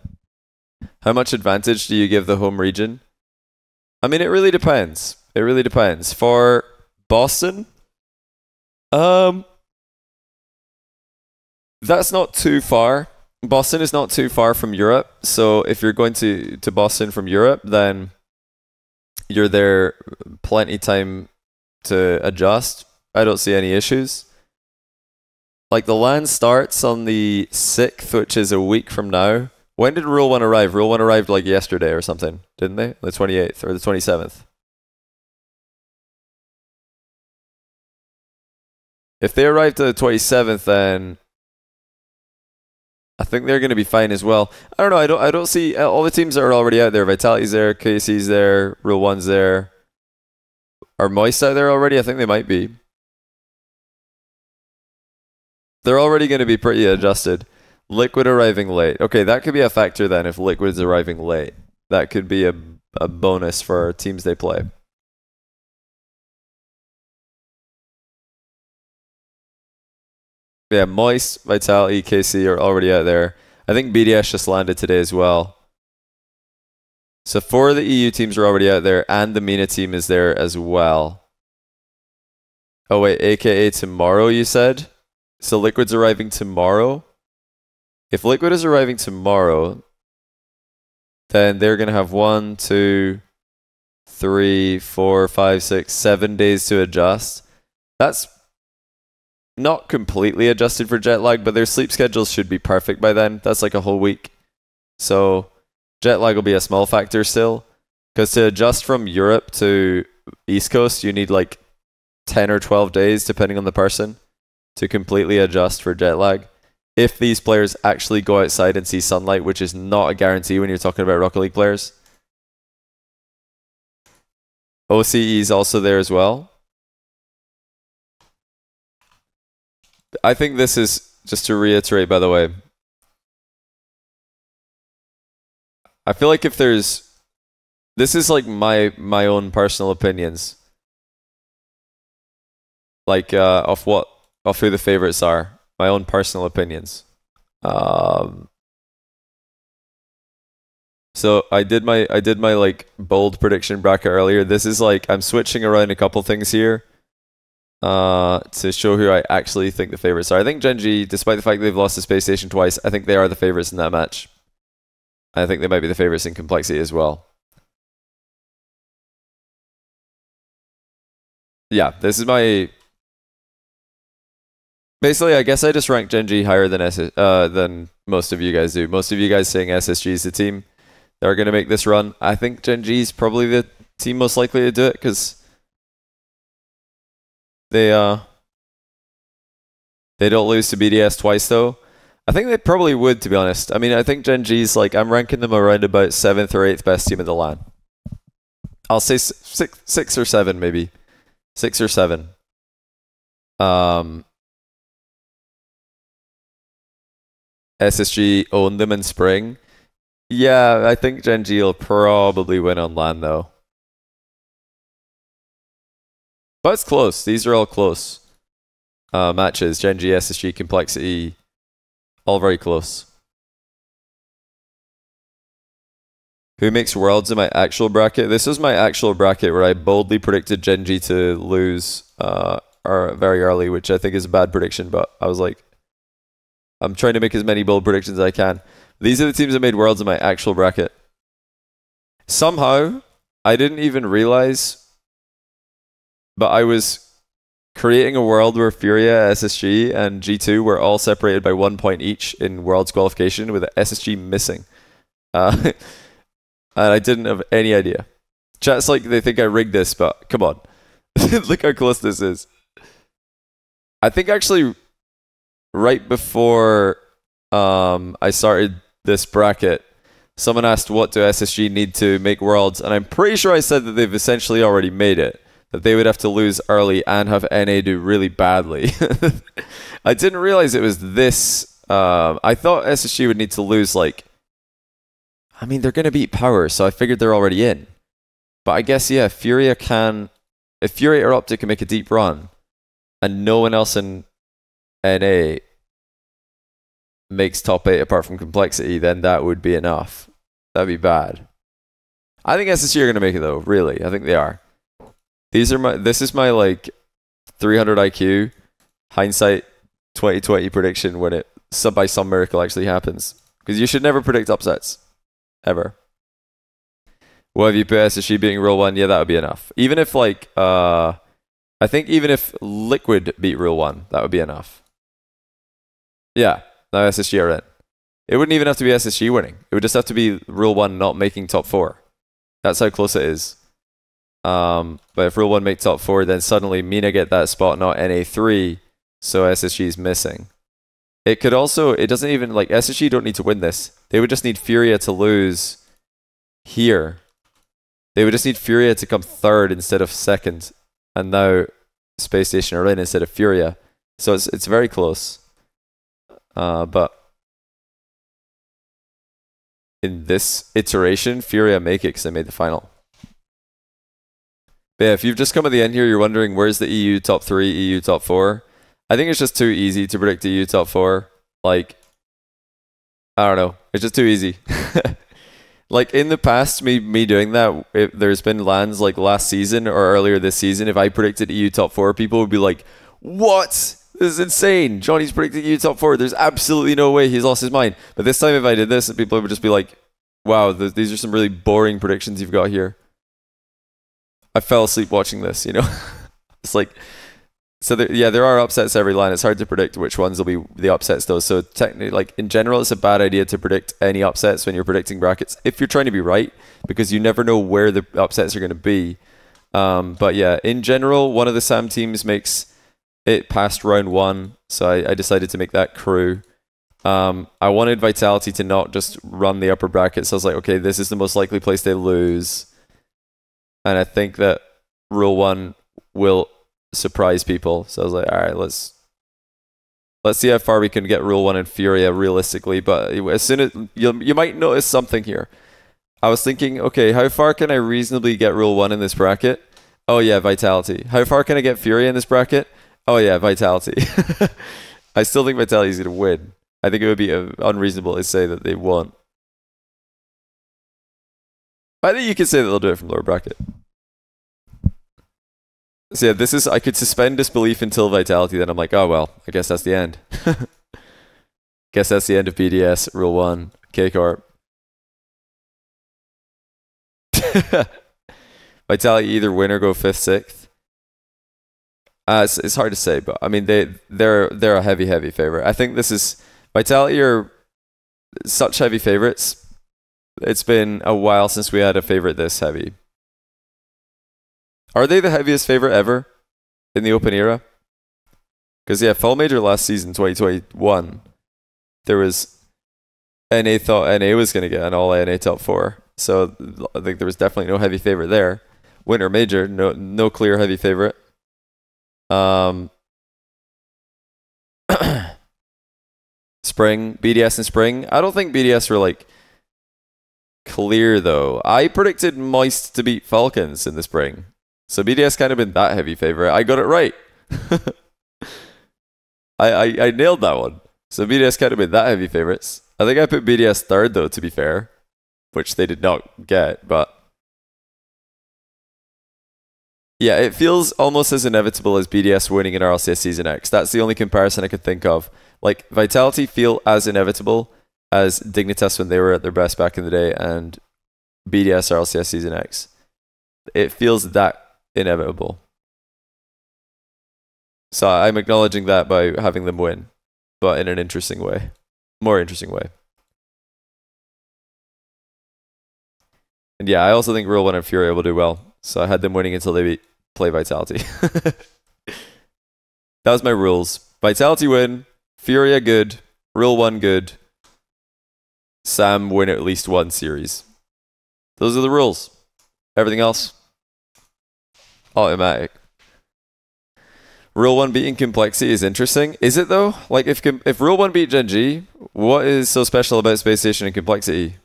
How much advantage do you give the home region? I mean, it really depends. It really depends. For Boston, um, that's not too far. Boston is not too far from Europe, so if you're going to to Boston from Europe, then you're there plenty time to adjust. I don't see any issues. Like the LAN starts on the sixth, which is a week from now. When did Rule One arrive? Rule One arrived like yesterday or something, didn't they? The twenty eighth or the twenty seventh. If they arrived to the twenty seventh, then I think they're going to be fine as well. I don't know. I don't. I don't see uh, all the teams that are already out there. Vitality's there. KC's there. Rule One's there. Are Moist out there already? I think they might be. They're already going to be pretty adjusted. Liquid arriving late. Okay, that could be a factor then. If Liquid's arriving late, that could be a a bonus for teams they play. Yeah, Moist, Vitality, KC are already out there. I think BDS just landed today as well. So four of the EU teams are already out there, and the MENA team is there as well. Oh wait, AKA tomorrow you said? So Liquid's arriving tomorrow? If Liquid is arriving tomorrow, then they're gonna have one, two, three, four, five, six, seven days to adjust. That's not completely adjusted for jet lag, but their sleep schedules should be perfect by then. That's like a whole week. So jet lag will be a small factor still. Because to adjust from Europe to East Coast, you need like 10 or 12 days, depending on the person, to completely adjust for jet lag. If these players actually go outside and see sunlight, which is not a guarantee when you're talking about Rocket League players. OCE is also there as well. I think this is just to reiterate, by the way. I feel like if there's, this is like my my own personal opinions, like uh, of what of who the favorites are. My own personal opinions. Um, so I did my I did my like bold prediction bracket earlier. This is like I'm switching around a couple things here uh, to show who I actually think the favorites are. I think Gen G, despite the fact they've lost to Space Station twice, I think they are the favorites in that match. I think they might be the favorites in complexity as well. Yeah, this is my. Basically, I guess I just rank Gen G higher than S uh, than most of you guys do. Most of you guys saying SSG is the team that are going to make this run. I think Gen G is probably the team most likely to do it because they uh they don't lose to BDS twice though. I think they probably would, to be honest. I mean, I think Gen G's like I'm ranking them around about seventh or eighth best team in the LAN. I'll say six, six or seven, maybe six or seven. Um, SSG owned them in spring. Yeah, I think Gen G will probably win on LAN though. But it's close. These are all close. uh, matches. Gen G, SSG, complexity, all very close. Who makes worlds in my actual bracket? This is my actual bracket where I boldly predicted Gen G to lose uh, or very early, which I think is a bad prediction, but I was like, I'm trying to make as many bold predictions as I can. These are the teams that made worlds in my actual bracket. Somehow, I didn't even realize, but I was creating a world where Furia, SSG, and G2 were all separated by one point each in Worlds qualification, with SSG missing. Uh, and I didn't have any idea. Chat's like they think I rigged this, but come on. Look how close this is. I think actually right before um, I started this bracket, someone asked what do SSG need to make worlds, and I'm pretty sure I said that they've essentially already made it. That they would have to lose early and have NA do really badly. I didn't realize it was this. Um, I thought SSG would need to lose like I mean, they're going to beat Power, so I figured they're already in. But I guess, yeah, Furia can. If Furia or Optic can make a deep run, and no one else in NA makes top 8 apart from Complexity, then that would be enough. That'd be bad. I think SSG are going to make it, though, really. I think they are. These are my. This is my, like, 300 IQ hindsight 2020 prediction when it, some by some miracle, actually happens. Because you should never predict upsets ever. What have you put SSG beating Rule 1? Yeah, that would be enough. Even if, like, uh, I think even if Liquid beat Rule 1, that would be enough. Yeah, now SSG are in. It wouldn't even have to be SSG winning. It would just have to be Rule 1 not making top 4. That's how close it is. Um, but if Rule 1 make top 4, then suddenly MENA get that spot, not NA3, so SSG is missing. It could also, it doesn't even, like, SSG don't need to win this. They would just need Furia to lose here. They would just need Furia to come third instead of second. And now Space Station are in instead of Furia. So it's, it's very close. Uh, but in this iteration, Furia make it because they made the final. But yeah, if you've just come at the end here, you're wondering where's the EU top three, EU top four. I think it's just too easy to predict EU top four. Like, I don't know. It's just too easy. like in the past, me me doing that, it, there's been LANs like last season or earlier this season. If I predicted EU top four, people would be like, "What? This is insane! Johnny's predicted EU top four. There's absolutely no way he's lost his mind." But this time, if I did this, people would just be like, "Wow, th- these are some really boring predictions you've got here." I fell asleep watching this. You know, it's like so there, yeah, there are upsets every line. It's hard to predict which ones will be the upsets though. So technically, like in general, it's a bad idea to predict any upsets when you're predicting brackets if you're trying to be right because you never know where the upsets are going to be. Um, but yeah, in general, one of the Sam teams makes it passed round one, so I, I decided to make that crew. Um, I wanted Vitality to not just run the upper bracket, so I was like, okay, this is the most likely place they lose, and I think that rule one will surprise people. So I was like, all right, let's let's see how far we can get Rule One and Furia realistically. But as soon as you you might notice something here. I was thinking, okay, how far can I reasonably get Rule One in this bracket? Oh yeah, Vitality. How far can I get Furia in this bracket? Oh yeah, Vitality. I still think Vitality is going to win. I think it would be uh, unreasonable to say that they won't. I think you can say that they'll do it from lower bracket. So yeah, this is I could suspend disbelief until vitality. Then I'm like, oh well, I guess that's the end. guess that's the end of BDS Rule One K Corp. vitality either win or go fifth, sixth. Uh, it's, it's hard to say, but I mean they they're they're a heavy heavy favorite. I think this is vitality are such heavy favorites. It's been a while since we had a favorite this heavy. Are they the heaviest favorite ever in the Open era? Because yeah, Fall Major last season, 2021, there was NA thought NA was going to get an all NA top four. So I think there was definitely no heavy favorite there. Winter Major, no no clear heavy favorite. Um, spring BDS and spring. I don't think BDS were like clear though. I predicted Moist to beat Falcons in the spring. So BDS kind of been that heavy favorite. I got it right. I, I, I nailed that one. So BDS kind of been that heavy favorites. I think I put BDS third though, to be fair, which they did not get, but yeah, it feels almost as inevitable as BDS winning in RLCS Season X. That's the only comparison I could think of. Like Vitality feel as inevitable as Dignitas when they were at their best back in the day, and BDS RLCS Season X. It feels that inevitable. So I'm acknowledging that by having them win, but in an interesting way, more interesting way. And yeah, I also think Rule One and Furia will do well. So I had them winning until they play Vitality. that was my rules. Vitality win, Furia good, Rule One good, Sam win at least one series. Those are the rules. Everything else, automatic. Rule One beating Complexity is interesting. Is it though? Like if if Rule One beat Gen G, what is so special about Space Station and Complexity?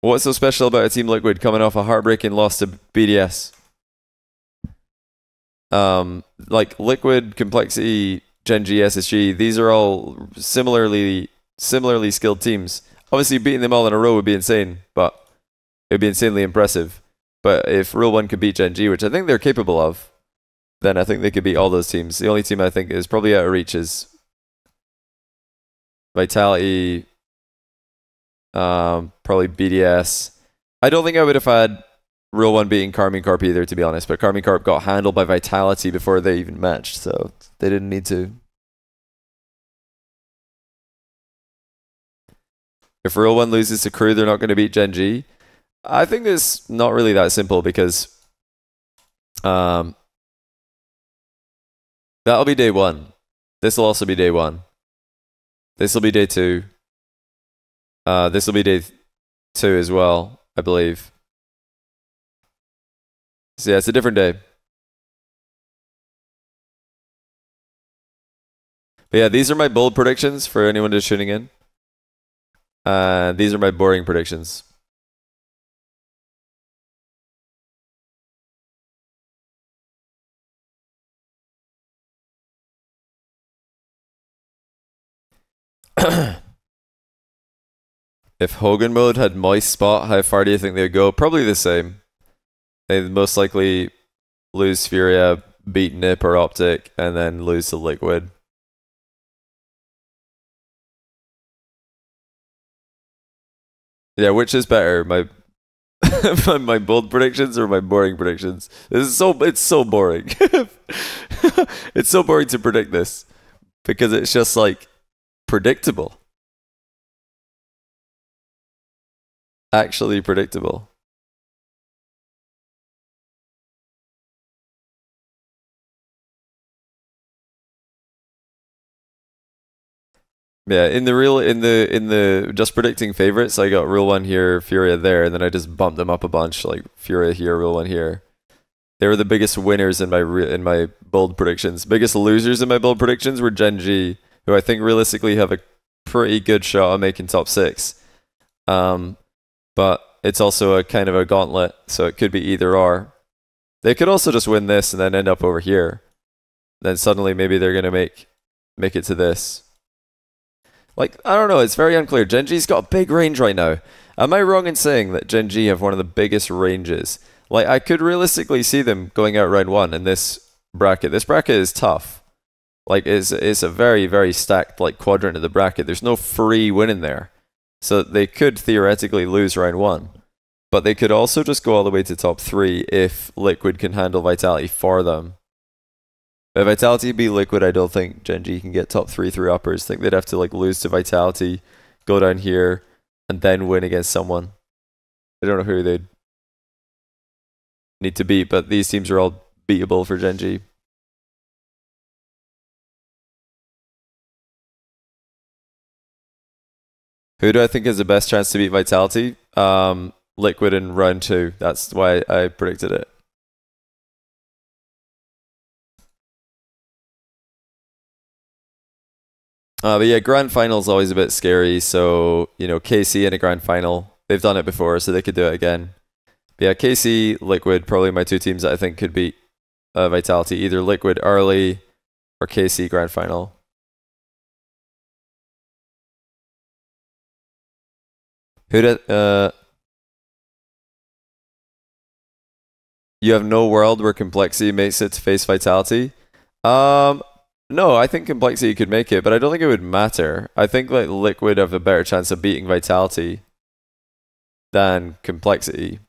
What's so special about a Team Liquid coming off a heartbreaking loss to BDS? Um, like Liquid, Complexity, Gen G, SSG, these are all similarly similarly skilled teams. Obviously, beating them all in a row would be insane, but it would be insanely impressive. But if Rule One could beat Gen G, which I think they're capable of, then I think they could beat all those teams. The only team I think is probably out of reach is Vitality, um, probably BDS. I don't think I would have had Rule One beating Karmine Corp either, to be honest. But Karmine Corp got handled by Vitality before they even matched, so they didn't need to. If Rule One loses to Crew, they're not going to beat Gen G. I think it's not really that simple because um, that'll be day one. This will also be day one. This will be day two. Uh, this will be day two as well, I believe. So yeah, it's a different day. But yeah, these are my bold predictions for anyone just tuning in. Uh, these are my boring predictions. If Hogan mode had Moist Spot, how far do you think they would go? Probably the same. They'd most likely lose Furia, beat Nip or Optic, and then lose to Liquid. Yeah, which is better, my my, my bold predictions or my boring predictions? This is so it's so boring. it's so boring to predict this because it's just like predictable. Actually predictable. Yeah, in the real in the in the just predicting favorites, I got Rule One here, Furia there, and then I just bumped them up a bunch, like Furia here, Rule One here. They were the biggest winners in my in my bold predictions. Biggest losers in my bold predictions were Gen G, who I think realistically have a pretty good shot at making top six. Um, but it's also a kind of a gauntlet, so it could be either or. They could also just win this and then end up over here. Then suddenly maybe they're gonna make make it to this. Like, I don't know, it's very unclear. Gen G's got a big range right now. Am I wrong in saying that Gen G have one of the biggest ranges? Like, I could realistically see them going out round one in this bracket. This bracket is tough. Like, it's, it's a very, very stacked, like, quadrant of the bracket. There's no free win in there. So they could theoretically lose round one. But they could also just go all the way to top three if Liquid can handle Vitality for them. If Vitality be Liquid, I don't think Gen G can get top three through uppers. I think they'd have to like lose to Vitality, go down here, and then win against someone. I don't know who they'd need to beat, but these teams are all beatable for Gen Who do I think has the best chance to beat Vitality? Um, Liquid in round two. That's why I predicted it. Uh, but yeah, grand final is always a bit scary. So you know, KC in a grand final, they've done it before, so they could do it again. But yeah, KC, Liquid, probably my two teams that I think could beat uh, Vitality. Either Liquid early, or KC Grand Final. Who did, uh, you have no world where complexity makes it to face vitality. Um, no, I think complexity could make it, but I don't think it would matter. I think like liquid have a better chance of beating vitality than complexity.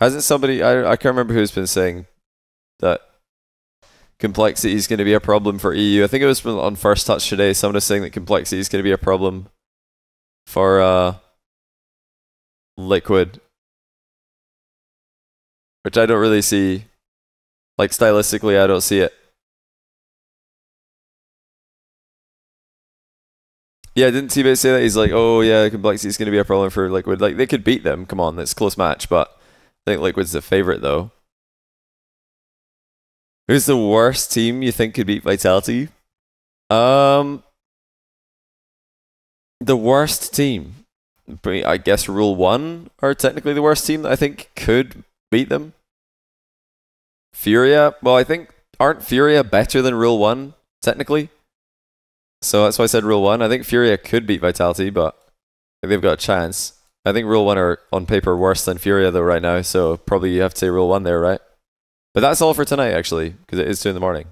Hasn't somebody I I can't remember who's been saying that complexity is going to be a problem for EU. I think it was on first touch today. Someone was saying that complexity is going to be a problem for uh, liquid, which I don't really see. Like stylistically, I don't see it. Yeah, didn't T-Bit say that? He's like, oh yeah, complexity is going to be a problem for Liquid. Like, they could beat them. Come on, it's close match, but I think Liquid's the favorite though. Who's the worst team you think could beat Vitality? Um, the worst team. I guess Rule One are technically the worst team that I think could beat them. Furia. Well, I think aren't Furia better than Rule One technically? So that's why I said Rule 1. I think Furia could beat Vitality, but they've got a chance. I think Rule 1 are on paper worse than Furia though right now, so probably you have to say Rule 1 there, right? But that's all for tonight actually, because it is 2 in the morning.